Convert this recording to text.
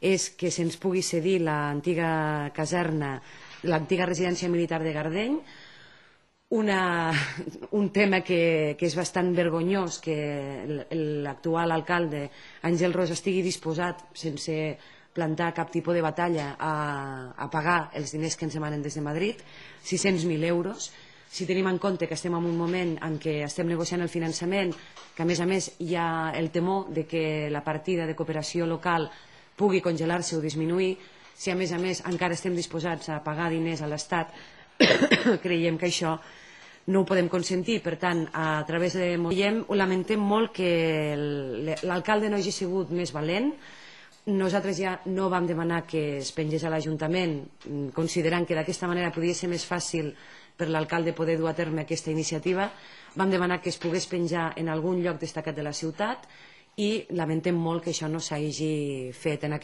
és que se'ns pugui cedir l'antiga caserna, l'antiga residència militar de Gardeny, una, un tema que, que és bastant vergonyós que l'actual alcalde Àngel Ros estigui disposat sense plantar cap tipus de batalla a, a pagar els diners que ens demanen des de Madrid, 600.000 euros, si tenim en compte que estem en un moment en què estem negociant el finançament, que a més a més hi ha el temor de que la partida de cooperació local pugui congelar-se o disminuir, si a més a més encara estem disposats a pagar diners a l'Estat, creiem que això no ho podem consentir. Per tant, a través de... Diem, lamentem molt que l'alcalde no hagi sigut més valent, nosaltres ja no vam demanar que es pengés a l'Ajuntament, considerant que d'aquesta manera podia ser més fàcil per l'alcalde poder dur a terme aquesta iniciativa. Vam demanar que es pogués penjar en algun lloc destacat de la ciutat i lamentem molt que això no s'hagi fet. En aquest